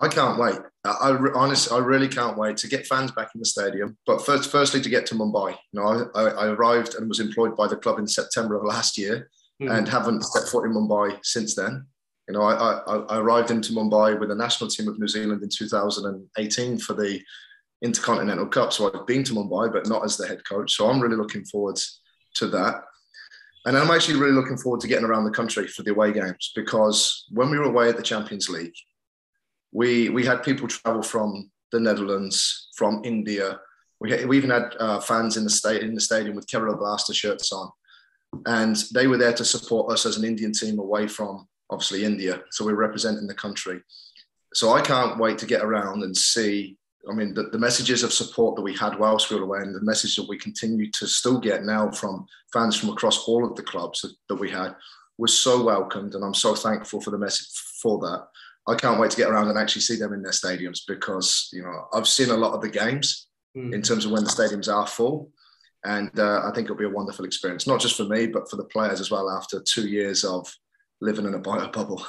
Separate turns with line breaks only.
I can't wait. I, I honestly, I really can't wait to get fans back in the stadium. But first, firstly, to get to Mumbai. You know, I, I arrived and was employed by the club in September of last year, mm-hmm. and haven't stepped foot in Mumbai since then. You know, I, I, I, arrived into Mumbai with the national team of New Zealand in 2018 for the Intercontinental Cup. So I've been to Mumbai, but not as the head coach. So I'm really looking forward to that. And I'm actually really looking forward to getting around the country for the away games because when we were away at the Champions League, we we had people travel from the Netherlands, from India. We, we even had uh, fans in the state in the stadium with Kerala Blaster shirts on, and they were there to support us as an Indian team away from obviously India. So we're representing the country. So I can't wait to get around and see. I mean, the, the messages of support that we had whilst we were away, and the message that we continue to still get now from fans from across all of the clubs that, that we had was so welcomed, and I'm so thankful for the message for that. I can't wait to get around and actually see them in their stadiums because you know I've seen a lot of the games mm. in terms of when the stadiums are full, and uh, I think it'll be a wonderful experience, not just for me but for the players as well. After two years of living in a bio bubble.